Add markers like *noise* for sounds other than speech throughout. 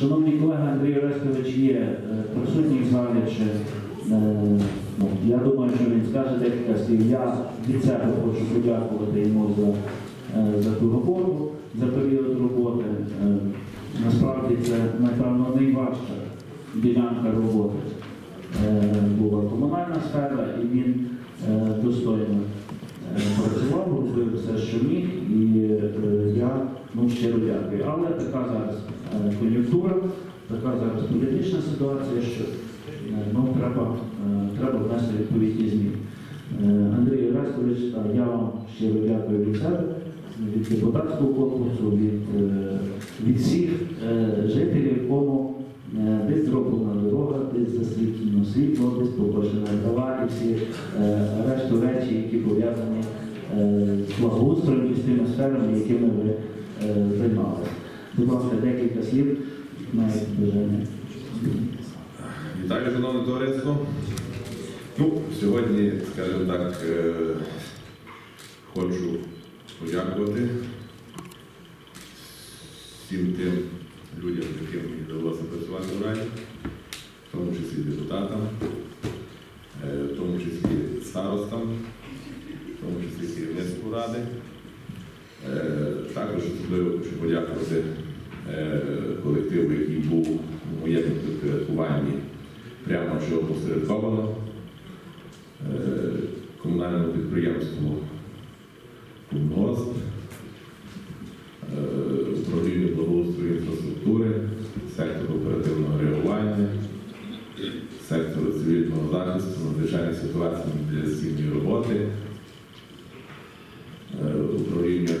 Шановні колеги, Андрій Орестович є е, присутній в залі. Чи, я думаю, що він скаже декілька слів. Я від себе хочу подякувати йому за, е, за ту роботу, за період роботи. Е, Насправді це, напевно, найважча ділянка роботи е, була комунальна сфера, і він достойно працював, робив все, що міг, і я ну, щиро дякую. Але така зараз е, кон'юнктура, така зараз політична ситуація, що е, ну, треба, е, треба внести відповідні зміни. Е, Андрій Орестович, я вам щиро дякую від себе, від депутатського корпусу, від, від всіх жителів, кому десь зроблена дорога, десь засвітлено світло, десь покошена трава і всі решту речі, які пов'язані з благоустроєм і з тими сферами, якими ви займалися. Будь ласка, декілька слів маєте бажання. Вітаю, шановне товариство. Ну, сьогодні, скажімо так, е, хочу подякувати всім тим людям, з якими мені вдалося працювати в раді, в тому числі депутатам, е, в тому числі старостам, в тому числі керівництву ради. Е, Також особливо хочу подякувати е, колективу, який був у моєму підпорядкуванні прямо чи опосередковано е, комунальному підприємству «Комунгосп», е, управлінню благоустрою інфраструктури, сектору оперативного реагування, сектору цивільного захисту, надзвичайних ситуацій мобілізаційної роботи, е, управління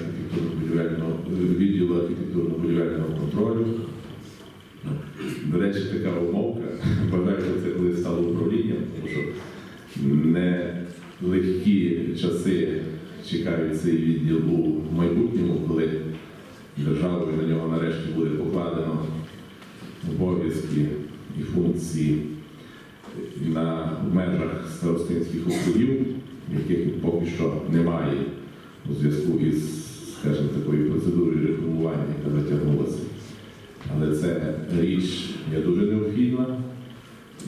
відділу архітектурно-будівельного контролю. До речі, така умовка. *laughs* Бажаю, що це коли стало управлінням, тому що не легкі часи чекають цей відділ у майбутньому, коли державою на нього нарешті буде покладено обов'язки і функції на межах старостинських округів, яких поки що немає у зв'язку із, процедурою реформування, яка затягнулася. Але це річ є дуже необхідна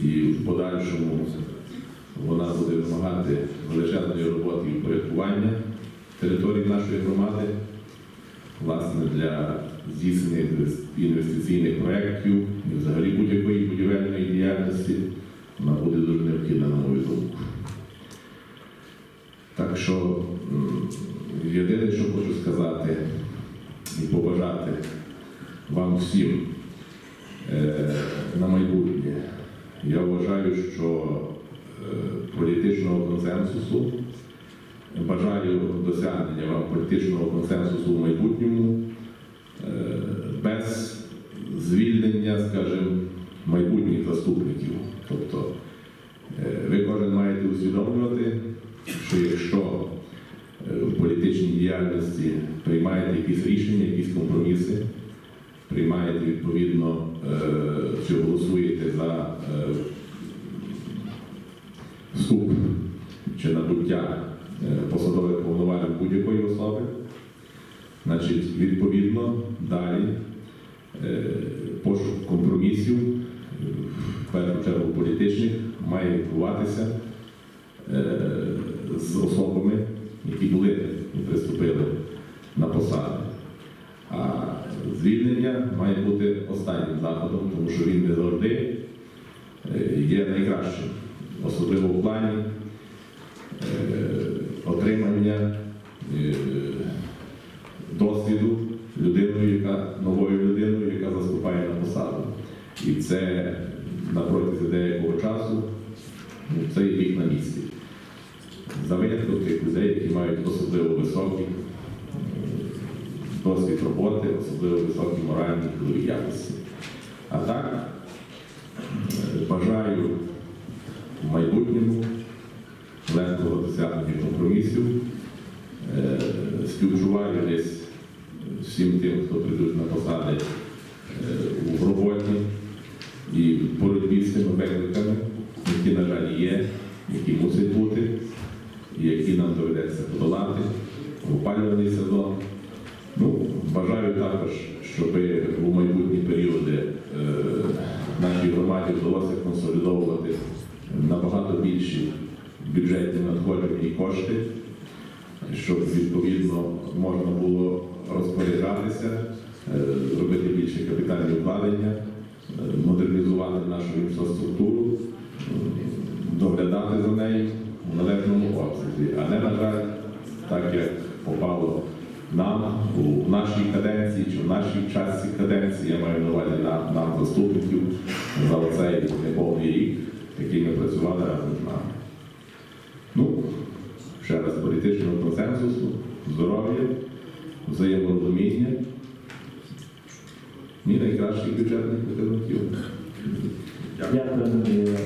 і в подальшому вона буде вимагати величезної роботи і порядкування території нашої громади, власне, для здійснення інвестиційних проєктів і взагалі будь-якої будівельної діяльності вона буде дуже необхідна, на мою думку. Так що єдине, що хочу сказати і побажати вам всім е, на майбутнє. Я вважаю, що е, політичного консенсусу, бажаю досягнення вам політичного консенсусу в майбутньому е, без звільнення, скажімо, майбутніх заступників. Тобто е, ви кожен маєте усвідомлювати, що якщо е, в політичній діяльності приймаєте якісь рішення, якісь компроміси, приймаєте відповідно е, чи голосуєте за е, вступ чи набуття е, посадових повноважень будь-якої особи, значить, відповідно далі пошук компромісів, в першу чергу політичних, має відбуватися з особами, які були і приступили на посади. А звільнення має бути останнім заходом, тому що він не завжди е, є найкращим, особливо в плані е, отримання е, досвіду людиною, яка новою людиною, яка заступає на посаду. І це на протязі деякого часу ну, це є вік на місці. За тих людей, які мають особливо високі е, досвід роботи, особливо високі моральні якості. А так, е, бажаю в майбутньому легкого досягнення компромісів, е, співчуваю десь всім тим, хто прийдуть на посади в роботі і боротьбі з тими викликами, які, на жаль, є, які мусять бути, які нам доведеться подолати в опалювальний сезон. Ну, бажаю також, щоб у майбутні періоди е, мобілізовувати набагато більші бюджетні надходження і кошти, щоб відповідно можна було розпоряджатися, е, робити більше капітальні вкладення, е, модернізувати нашу інфраструктуру, доглядати за нею в належному обсязі, а не, на жаль, так як попало нам у нашій каденції чи в нашій частці каденції, я маю на увазі нам, нам заступників за оцей неповний рік, який ми працювали разом з нами. Ну, ще раз політичного консенсусу, здоров'я, взаєморозуміння і найкращих бюджетних альтернатив. Дякую.